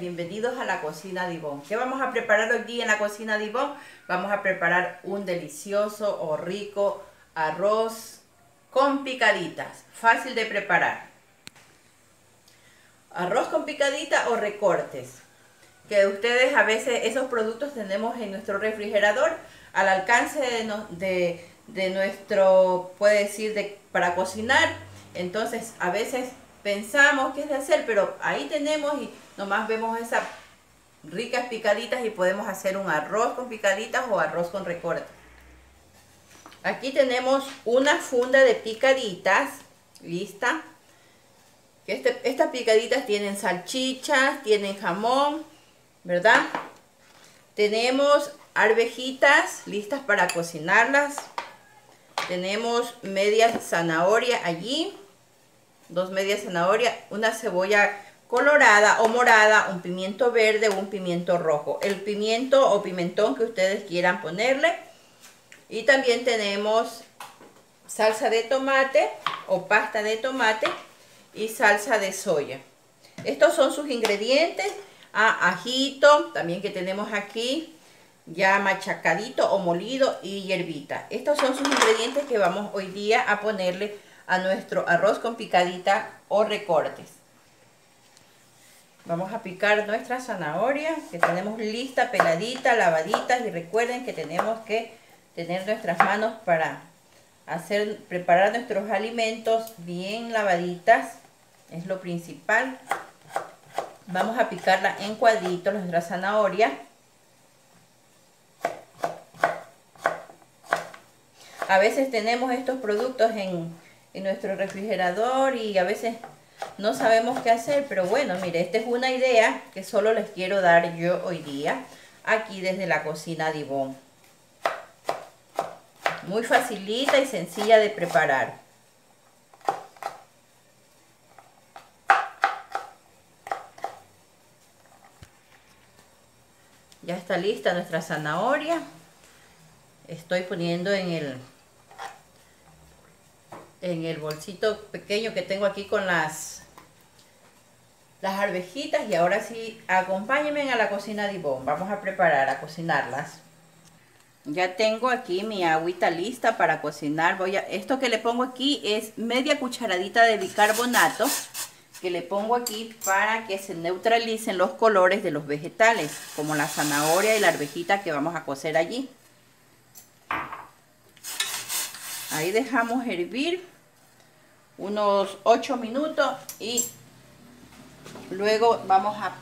bienvenidos a la cocina de Ivonne. ¿Qué vamos a preparar hoy en la cocina de Ivonne? Vamos a preparar un delicioso o rico arroz con picaditas, fácil de preparar. Arroz con picaditas o recortes, que ustedes a veces esos productos tenemos en nuestro refrigerador al alcance de, de, nuestro, puede decir, de, para cocinar. Entonces a veces pensamos qué es de hacer, pero ahí tenemos y nomás vemos esas ricas picaditas y podemos hacer un arroz con picaditas o arroz con recortes. Aquí tenemos una funda de picaditas, lista. Este, estas picaditas tienen salchichas, tienen jamón, ¿verdad? Tenemos arvejitas listas para cocinarlas. Tenemos media zanahoria allí dos medias zanahorias, una cebolla colorada o morada, un pimiento verde o un pimiento rojo. El pimiento o pimentón que ustedes quieran ponerle. Y también tenemos salsa de tomate o pasta de tomate y salsa de soya. Estos son sus ingredientes. Ah, ajito, también que tenemos aquí, ya machacadito o molido y hierbita. Estos son sus ingredientes que vamos hoy día a ponerle a nuestro arroz con picadita o recortes. Vamos a picar nuestra zanahoria que tenemos lista, peladita, lavadita y recuerden que tenemos que tener nuestras manos para hacer preparar nuestros alimentos bien lavaditas, es lo principal. Vamos a picarla en cuadritos nuestra zanahoria. A veces tenemos estos productos en en nuestro refrigerador y a veces no sabemos qué hacer, pero bueno, mire, esta es una idea que solo les quiero dar yo hoy día, aquí desde la cocina de Ivonne. Muy facilita y sencilla de preparar. Ya está lista nuestra zanahoria. Estoy poniendo en el en el bolsito pequeño que tengo aquí con las las arvejitas y ahora sí acompáñenme a la cocina de Ivonne. Vamos a preparar, a cocinarlas. Ya tengo aquí mi agüita lista para cocinar. Voy a, esto que le pongo aquí es media cucharadita de bicarbonato que le pongo aquí para que se neutralicen los colores de los vegetales, como la zanahoria y la arvejita que vamos a cocer allí. Ahí dejamos hervir unos 8 minutos y luego vamos a,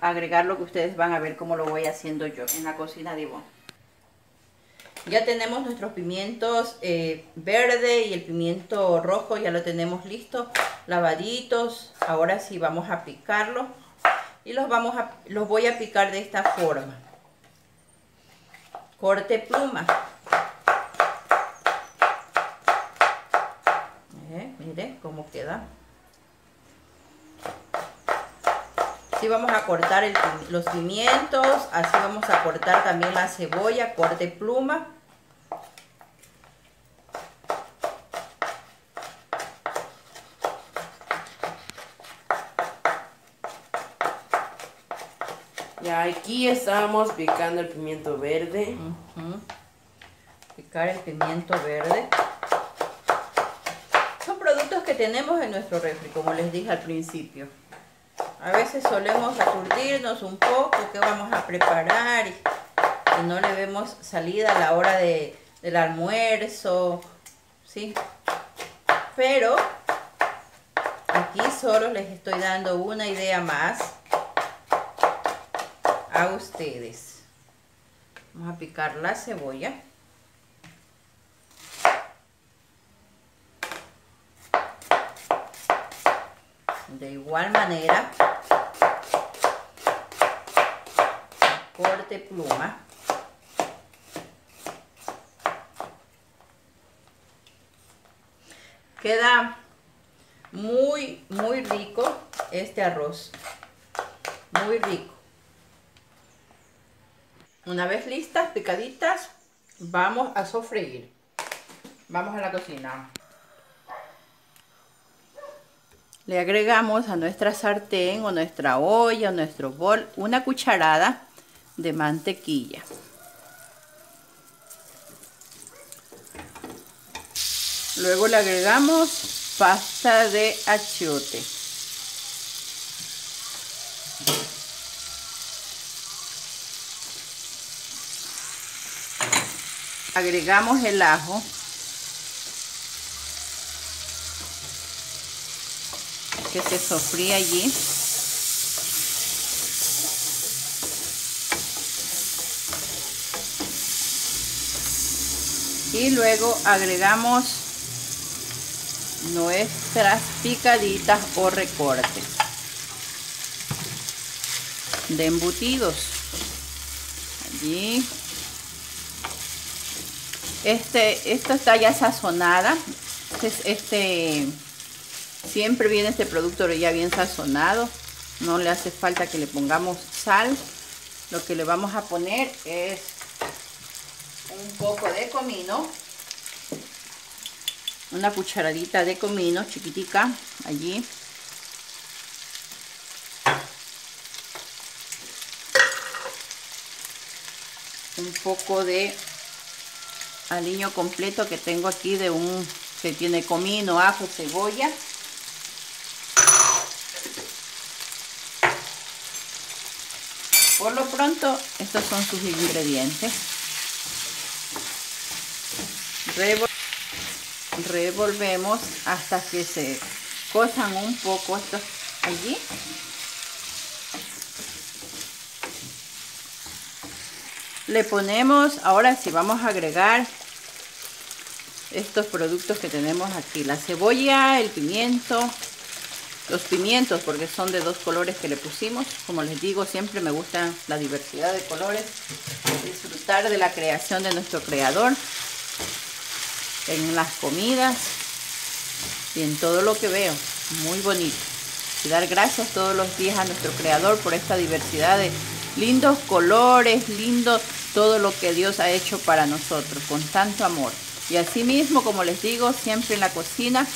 agregar lo que ustedes van a ver cómo lo voy haciendo yo en la cocina de Ivonne. Ya tenemos nuestros pimientos eh, verde y el pimiento rojo, ya lo tenemos listo, lavaditos. Ahora sí vamos a picarlo y los, vamos a, los voy a picar de esta forma. Corte pluma. mire cómo queda. Así vamos a cortar los pimientos así vamos a cortar también la cebolla corte pluma. Ya aquí estamos picando el pimiento verde. Picar el pimiento verde tenemos en nuestro refri, como les dije al principio. A veces solemos aturdirnos un poco, que vamos a preparar y, no le vemos salida a la hora de, del almuerzo, ¿sí? Pero aquí solo les estoy dando una idea más a ustedes. Vamos a picar la cebolla. De igual manera corte pluma. Queda muy muy rico este arroz muy rico. Una vez listas picaditas vamos a sofreír. Vamos a la cocina le agregamos a nuestra sartén o nuestra olla o nuestro bol una cucharada de mantequilla. Luego le agregamos pasta de achiote. Agregamos el ajo. Que se sofría allí. Y luego agregamos nuestras picaditas o recortes de embutidos. Allí. Este esto está ya sazonada. Este, este siempre viene este producto ya bien sazonado. No le hace falta que le pongamos sal. Lo que le vamos a poner es un poco de comino. Una cucharadita de comino chiquitica allí. Un poco de aliño completo que tengo aquí de un que tiene comino, ajo, cebolla por lo pronto estos son sus ingredientes. Revolvemos hasta que se cosan un poco estos allí. Le ponemos ahora sí vamos a agregar estos productos que tenemos aquí. La cebolla el pimiento los pimientos porque son de dos colores que le pusimos como les digo siempre me gusta la diversidad de colores disfrutar de la creación de nuestro creador en las comidas y en todo lo que veo. Muy bonito. Y dar gracias todos los días a nuestro Creador por esta diversidad de lindos colores, lindo todo lo que Dios ha hecho para nosotros, con tanto amor. Y así mismo, como les digo, siempre en la cocina,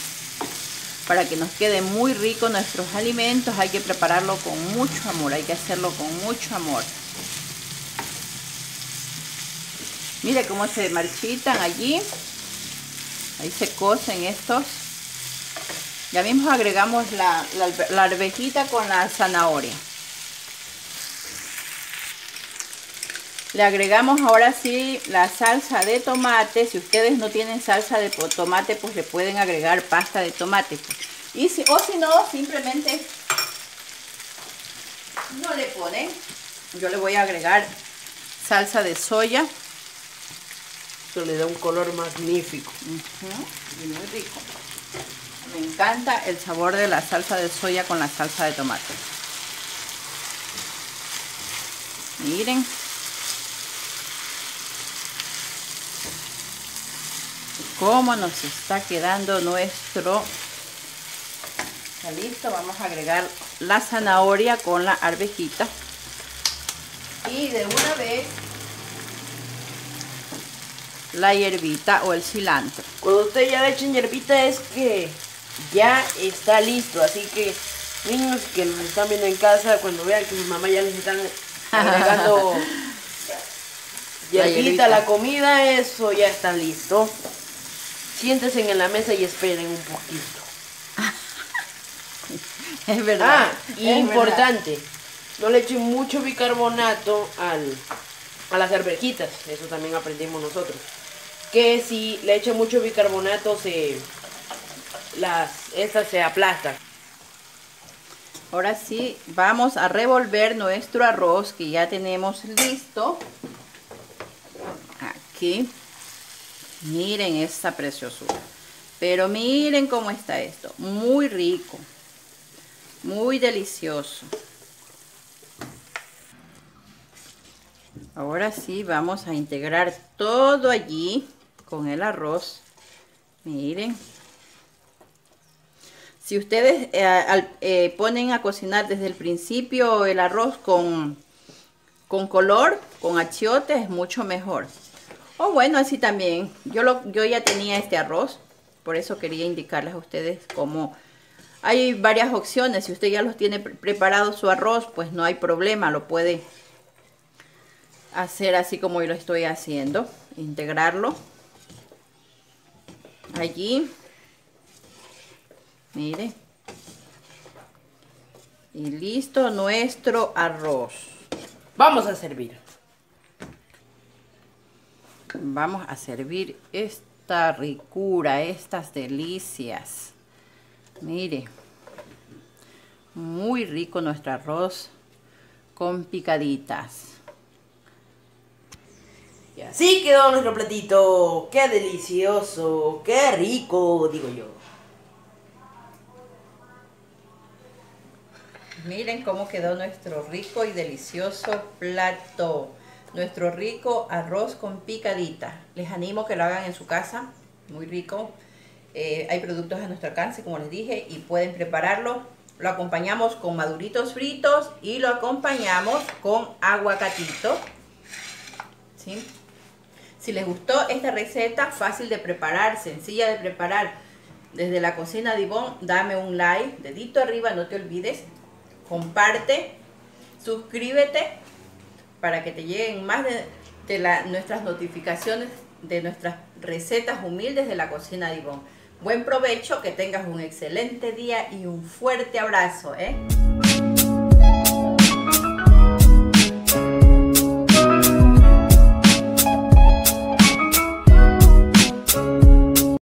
para que nos quede muy rico nuestros alimentos, hay que prepararlo con mucho amor, hay que hacerlo con mucho amor. Mire cómo se marchitan allí. Ahí se cocen estos. Ya mismo agregamos la, la, arvejita con la zanahoria le agregamos ahora sí la salsa de tomate si ustedes no tienen salsa de tomate pues le pueden agregar pasta de tomate y si, o si no simplemente no le ponen yo le voy a agregar salsa de soya le da un color magnífico. y muy rico. Me encanta el sabor de la salsa de soya con la salsa de tomate. Miren. Cómo nos está quedando nuestro... Está listo. Vamos a agregar la zanahoria con la arvejita. Y de una vez la hierbita o el cilantro. Cuando usted ya le echen hierbita es que ya está listo, así que niños que nos están viendo en casa, cuando vean que mi mamá ya les están agregando hierbita la comida, eso ya está listo. Siéntense en la mesa y esperen un poquito. es verdad. Ah, importante, no le echen mucho bicarbonato al, a las arvejitas, eso también aprendimos nosotros que si le echa mucho bicarbonato se las estas se aplastan. Ahora sí, vamos a revolver nuestro arroz que ya tenemos listo. Aquí. Miren esta preciosura. Pero miren cómo está esto. Muy rico. Muy delicioso. Ahora sí, vamos a integrar todo allí con el arroz. Miren. Si ustedes eh, eh, ponen a cocinar desde el principio el arroz con, con color, con achiote, es mucho mejor. O bueno, así también. Yo, lo, yo ya tenía este arroz, por eso quería indicarles a ustedes cómo Hay varias opciones. Si usted ya los tiene preparado su arroz, pues no hay problema. Lo puede hacer así como yo lo estoy haciendo. Integrarlo. Allí. Mire. Y listo nuestro arroz. Vamos a servir. Vamos a servir esta ricura, estas delicias. Mire, muy rico nuestro arroz con picaditas. Y así quedó nuestro platito. Qué delicioso, qué rico, digo yo. Miren cómo quedó nuestro rico y delicioso plato. Nuestro rico arroz con picadita. Les animo que lo hagan en su casa. Muy rico. Eh, hay productos a nuestro alcance, como les dije, y pueden prepararlo. Lo acompañamos con maduritos fritos y lo acompañamos con aguacatito. ¿Sí? Si les gustó esta receta, fácil de preparar, sencilla de preparar, desde la cocina de Ivonne, dame un like, dedito arriba, no te olvides comparte, suscríbete para que te lleguen más de, nuestras notificaciones de nuestras recetas humildes de la cocina de Ivonne. Buen provecho, que tengas un excelente día y un fuerte abrazo. ¿eh?